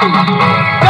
Thank you.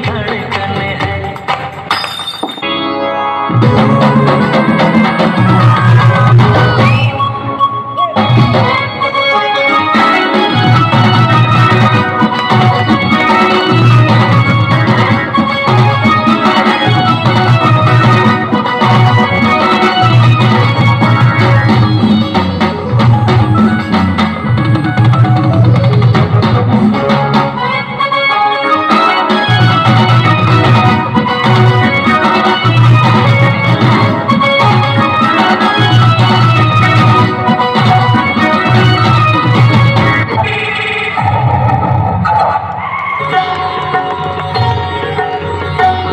ধারে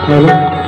Hello.